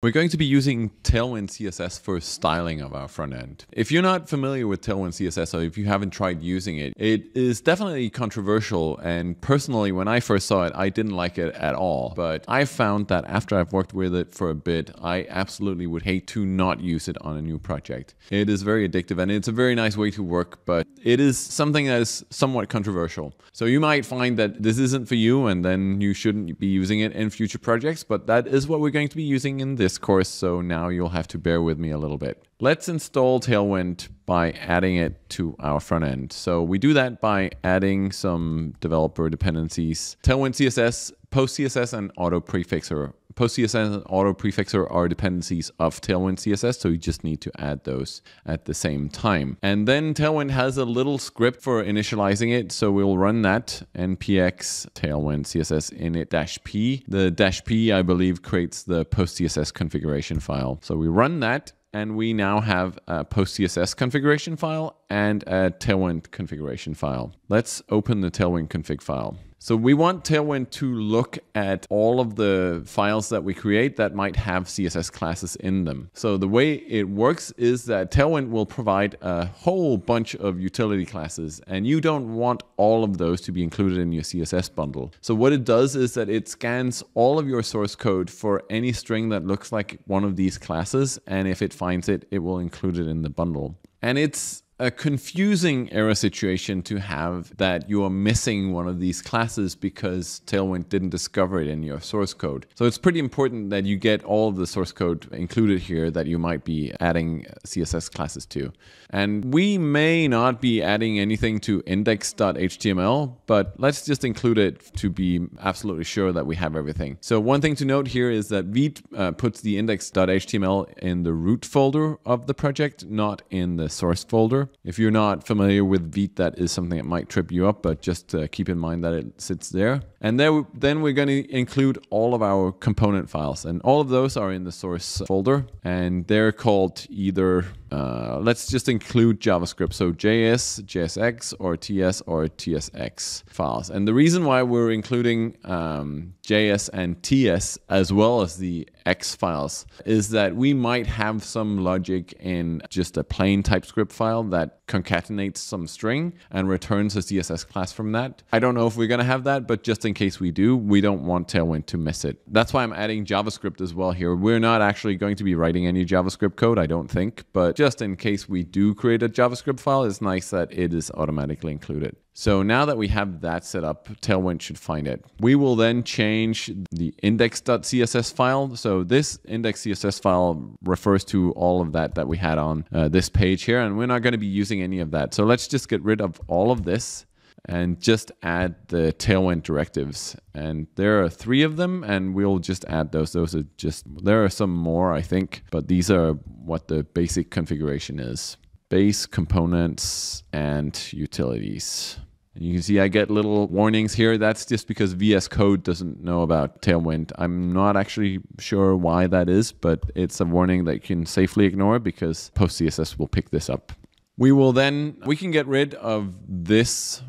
We're going to be using Tailwind CSS for styling of our front end. If you're not familiar with Tailwind CSS or if you haven't tried using it, it is definitely controversial. And personally, when I first saw it, I didn't like it at all. But I found that after I've worked with it for a bit, I absolutely would hate to not use it on a new project. It is very addictive and it's a very nice way to work, but it is something that is somewhat controversial. So you might find that this isn't for you and then you shouldn't be using it in future projects, but that is what we're going to be using in this this course, so now you'll have to bear with me a little bit. Let's install Tailwind by adding it to our front end. So we do that by adding some developer dependencies. Tailwind CSS, post CSS, and auto prefixer PostCSS and auto prefixer are dependencies of Tailwind CSS, so you just need to add those at the same time. And then Tailwind has a little script for initializing it, so we'll run that npx tailwind css init dash p. The dash p, I believe, creates the PostCSS configuration file. So we run that and we now have a PostCSS configuration file and a Tailwind configuration file. Let's open the Tailwind config file. So we want Tailwind to look at all of the files that we create that might have CSS classes in them. So the way it works is that Tailwind will provide a whole bunch of utility classes, and you don't want all of those to be included in your CSS bundle. So what it does is that it scans all of your source code for any string that looks like one of these classes, and if it finds it, it will include it in the bundle. And it's a confusing error situation to have that you are missing one of these classes because Tailwind didn't discover it in your source code. So it's pretty important that you get all the source code included here that you might be adding CSS classes to. And we may not be adding anything to index.html, but let's just include it to be absolutely sure that we have everything. So one thing to note here is that Vite uh, puts the index.html in the root folder of the project, not in the source folder. If you're not familiar with Vite, that is something that might trip you up, but just uh, keep in mind that it sits there. And then, then we're going to include all of our component files, and all of those are in the source folder, and they're called either, uh, let's just include JavaScript, so JS, JSX, or TS, or TSX files. And the reason why we're including um, JS and TS as well as the X files is that we might have some logic in just a plain TypeScript file that concatenates some string and returns a CSS class from that. I don't know if we're going to have that, but just in case we do, we don't want Tailwind to miss it. That's why I'm adding JavaScript as well here. We're not actually going to be writing any JavaScript code, I don't think, but just in case we do create a JavaScript file, it's nice that it is automatically included. So now that we have that set up, Tailwind should find it. We will then change the index.css file. So this index.css file refers to all of that that we had on uh, this page here, and we're not going to be using any of that. So let's just get rid of all of this and just add the Tailwind directives. And there are three of them, and we'll just add those. Those are just, there are some more, I think, but these are what the basic configuration is. Base, components, and utilities. You can see I get little warnings here. That's just because VS Code doesn't know about Tailwind. I'm not actually sure why that is, but it's a warning that you can safely ignore because PostCSS will pick this up. We will then, we can get rid of this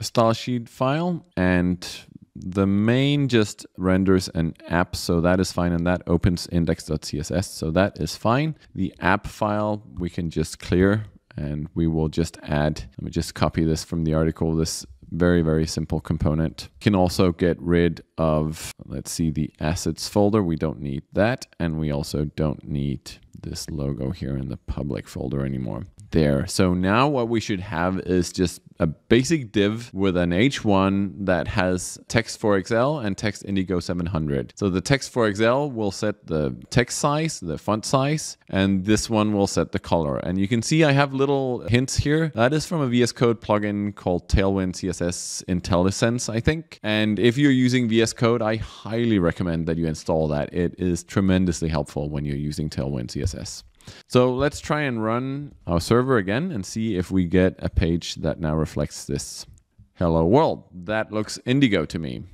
style sheet file and the main just renders an app, so that is fine, and that opens index.css, so that is fine. The app file we can just clear and we will just add, let me just copy this from the article, this very, very simple component. Can also get rid of, let's see, the assets folder. We don't need that. And we also don't need this logo here in the public folder anymore there. So now what we should have is just a basic div with an H1 that has text 4xl and text Indigo 700. So the text 4xl will set the text size, the font size, and this one will set the color. And you can see I have little hints here. That is from a VS Code plugin called Tailwind CSS IntelliSense, I think. And if you're using VS Code, I highly recommend that you install that. It is tremendously helpful when you're using Tailwind CSS. So let's try and run our server again and see if we get a page that now reflects this hello world. That looks indigo to me.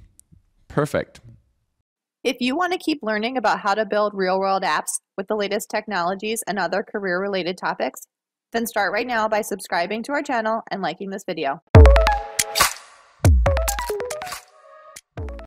Perfect. If you want to keep learning about how to build real world apps with the latest technologies and other career related topics, then start right now by subscribing to our channel and liking this video.